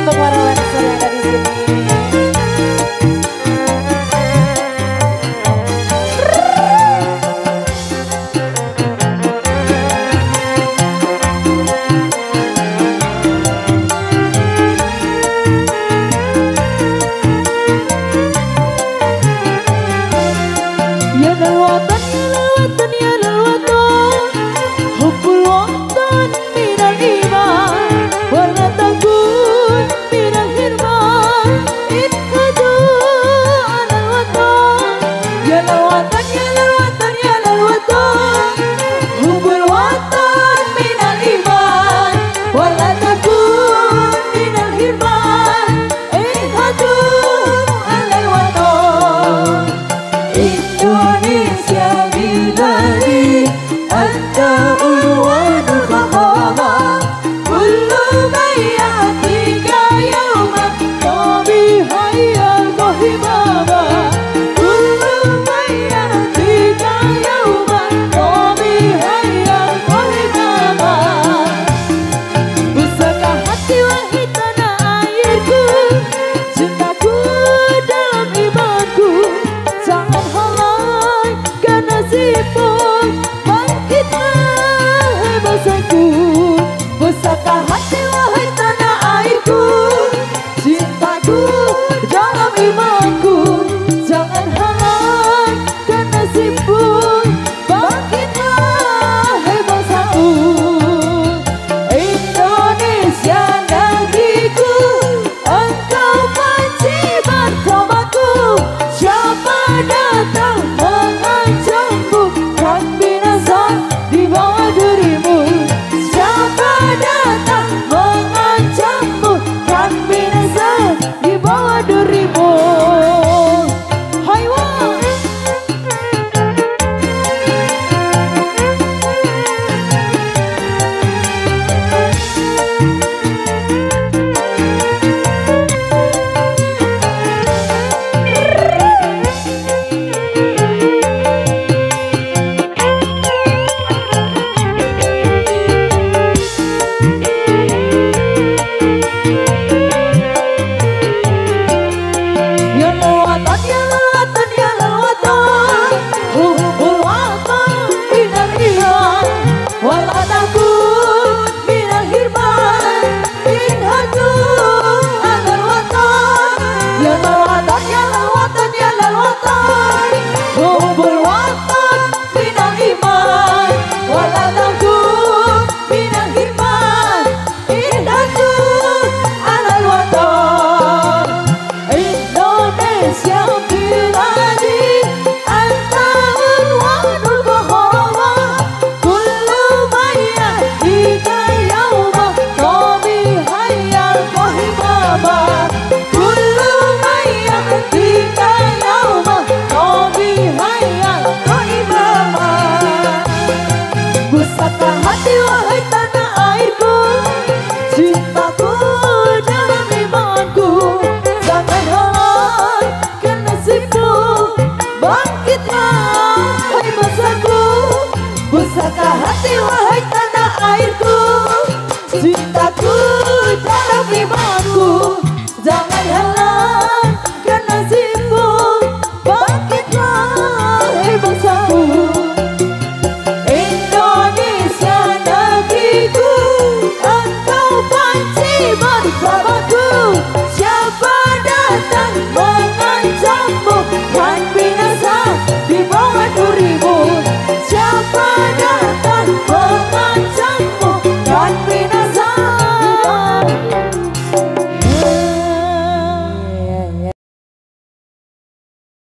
The warahmatullahi Indonesia It والقدر